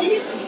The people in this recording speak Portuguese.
Isso.